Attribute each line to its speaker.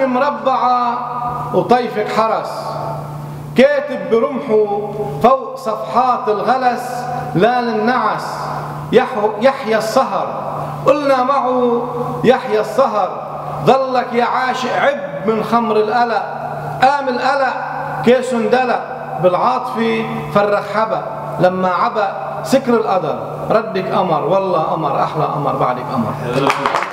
Speaker 1: قلبي مربعة وطيفك حرس. كاتب برمحه فوق صفحات الغلس لا للنعس. يحيى السهر. قلنا معه يحيى السهر. ظلك يا عاشق عب من خمر القلق. قام القلق كيس اندلق. بالعاطفة فرخ حبق لما عبق سكر القدر. ردك قمر والله قمر أحلى قمر بعدك قمر